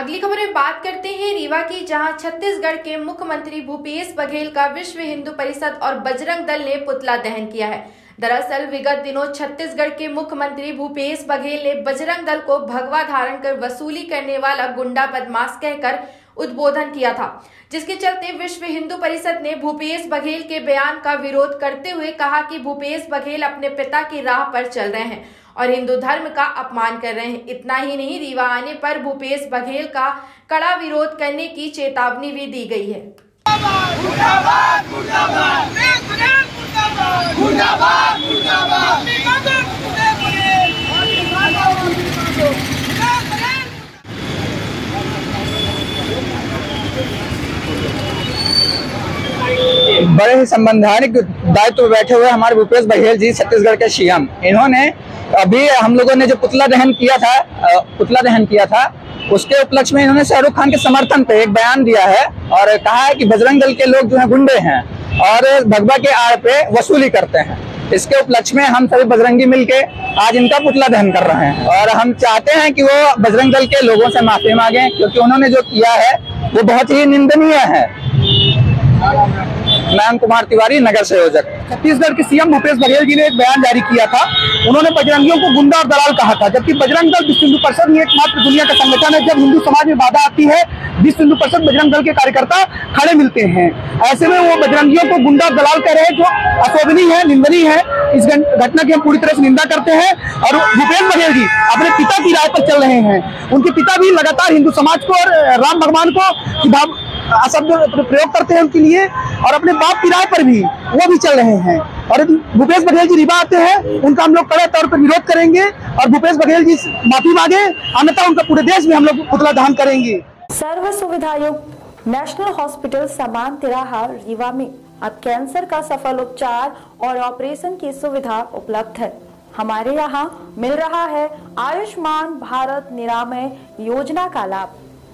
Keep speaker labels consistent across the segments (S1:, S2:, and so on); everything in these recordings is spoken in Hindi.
S1: अगली खबर में बात करते हैं रीवा की, जहाँ छत्तीसगढ़ के मुख्यमंत्री भूपेश बघेल का विश्व हिंदू परिषद और बजरंग दल ने पुतला दहन किया है। दरअसल, विगत दिनों छत्तीसगढ़ के मुख्यमंत्री भूपेश बघेल ने बजरंग दल को भगवा धारण कर वसूली करने वाला गुंडा बदमाश कहकर उद्बोधन किया था जिसके चलते विश्व हिंदू परिषद ने भूपेश बघेल के बयान का विरोध करते हुए कहा कि भूपेश बघेल अपने पिता की राह पर चल रहे हैं और हिंदू धर्म का अपमान कर रहे हैं। इतना ही नहीं रीवा आने पर भूपेश बघेल का कड़ा विरोध करने की चेतावनी भी दी गई है।
S2: बड़े ही संवैधानिक दायित्व में बैठे हुए हमारे भूपेश बघेल जी, छत्तीसगढ़ के सीएम इन्होंने अभी हम लोगों ने जो पुतला दहन किया था पुतला दहन किया था, उसके उपलक्ष्य में इन्होंने शाहरुख खान के समर्थन पे एक बयान दिया है और कहा है कि बजरंग दल के लोग जो है गुंडे हैं और भगवा के आड़ पे वसूली करते हैं। इसके उपलक्ष्य में हम सभी बजरंगी मिलके आज इनका पुतला दहन कर रहे हैं और हम चाहते हैं कि वो बजरंग दल के लोगों से माफ़ी मांगे, क्योंकि उन्होंने जो किया है, वो बहुत ही निंदनीय है। मैं कुमार तिवारी नगर संयोजक।
S3: छत्तीसगढ़ के सीएम भूपेश बघेल जी ने एक बयान जारी किया था। उन्होंने बजरंगियों को गुंडा और दलाल कहा था, जबकि बजरंग दल विश्व हिंदू परिषद एकमात्र दुनिया का संगठन है, जब हिंदू समाज में बाधा आती है, विश्व हिंदू परिषद बजरंग दल के कार्यकर्ता खड़े मिलते हैं। ऐसे में वो बजरंगियों को गुंडा दलाल कह रहे हैं, जो अशोभनीय है, निंदनीय है, इस घटना की हम पूरी तरह से निंदा करते हैं। और भूपेश बघेल जी अपने पिता की राय पर चल रहे हैं। उनके पिता भी लगातार हिंदू समाज को और राम भगवान को शब्द प्रयोग करते हैं उनके लिए और अपने बाप की राय पर भी वो भी चल रहे हैं। और भूपेश बघेल जी रिवा आते हैं, उनका हम लोग कड़े तौर पर विरोध करेंगे और भूपेश बघेल जी माफ़ी मांगे, अन्यथा उनका पूरे देश में हम लोग पुतला दहन करेंगे।
S4: सर्व सुविधायुक्त नेशनल हॉस्पिटल समान तिराहा रीवा में। अब कैंसर का सफल उपचार और ऑपरेशन की सुविधा उपलब्ध है। हमारे यहाँ मिल रहा है आयुष्मान भारत निरामय योजना का लाभ।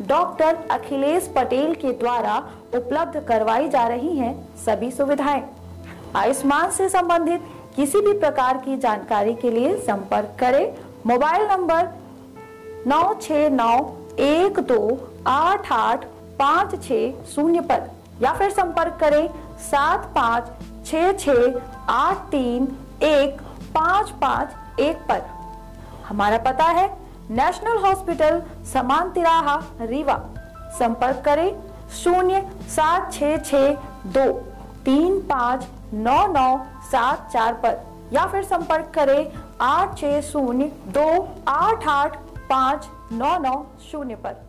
S4: डॉक्टर अखिलेश पटेल के द्वारा उपलब्ध करवाई जा रही हैं सभी सुविधाएँ। आयुष्मान से संबंधित किसी भी प्रकार की जानकारी के लिए संपर्क करें। मोबाइल नंबर नौ छ नौ एक दो आठ आठ पाँच छ शून्य पर या फिर संपर्क करें सात पाँच छ छ आठ तीन एक पाँच पाँच एक पर। हमारा पता है नेशनल हॉस्पिटल समान तिराहा रीवा। संपर्क करें शून्य सात छ छ दो, तीन पाँच नौ नौ सात चार पर, या फिर संपर्क करें आठ छ शून्य दो आठ आठ पाँच नौ नौ शून्य पर।